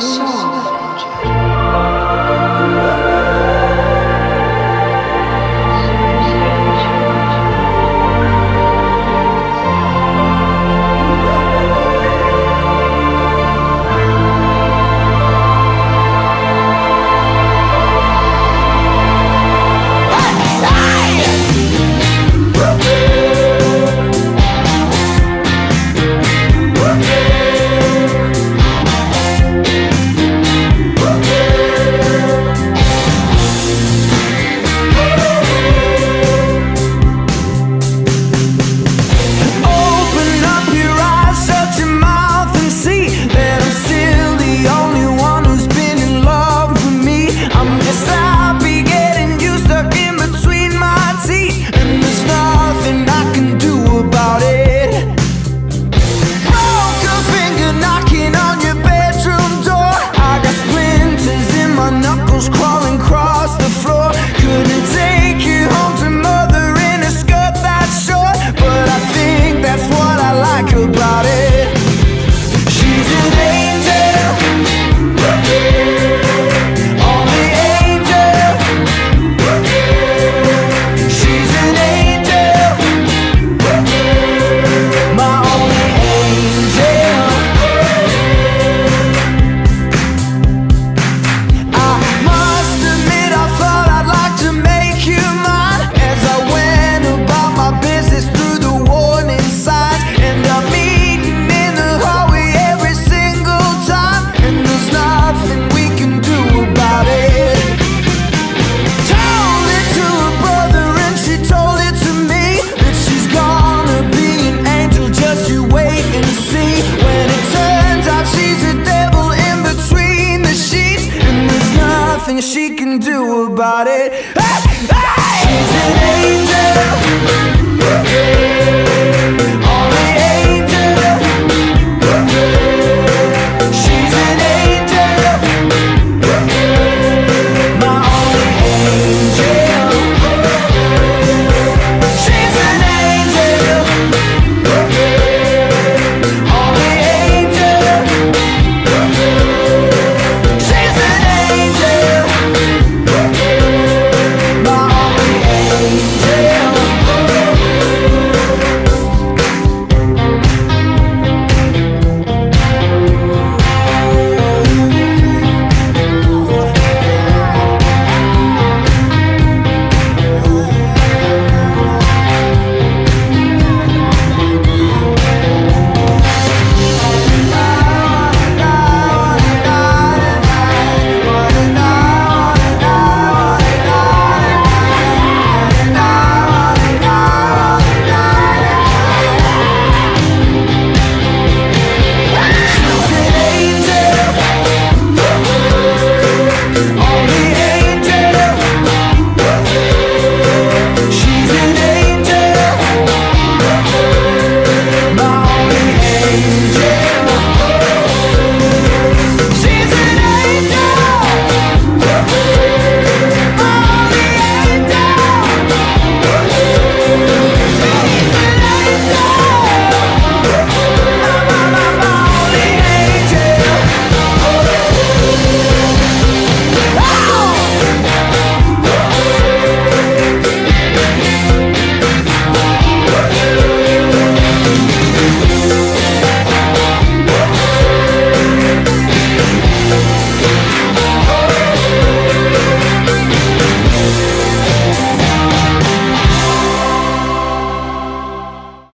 I got it.